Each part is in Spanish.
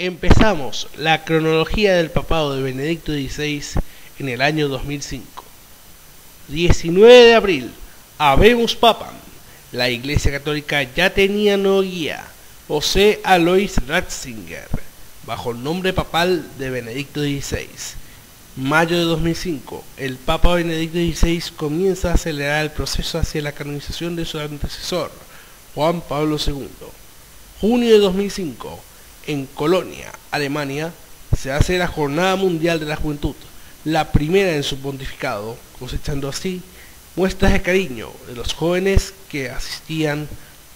Empezamos la cronología del papado de Benedicto XVI en el año 2005. 19 de abril, Habemos Papam. La Iglesia Católica ya tenía nuevo guía, José Alois Ratzinger, bajo el nombre papal de Benedicto XVI. Mayo de 2005, el Papa Benedicto XVI comienza a acelerar el proceso hacia la canonización de su antecesor, Juan Pablo II. Junio de 2005, en Colonia, Alemania, se hace la Jornada Mundial de la Juventud, la primera en su pontificado, cosechando así muestras de cariño de los jóvenes que asistían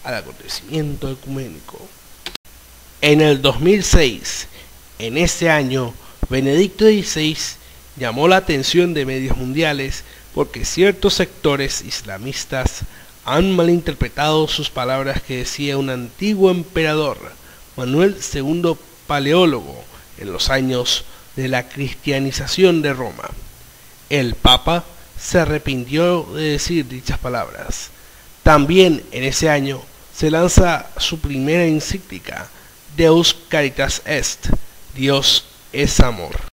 al acontecimiento ecuménico. En el 2006, en ese año, Benedicto XVI llamó la atención de medios mundiales porque ciertos sectores islamistas han malinterpretado sus palabras que decía un antiguo emperador, Manuel II Paleólogo, en los años de la cristianización de Roma. El Papa se arrepintió de decir dichas palabras. También en ese año se lanza su primera encíclica, Deus Caritas Est, Dios es amor.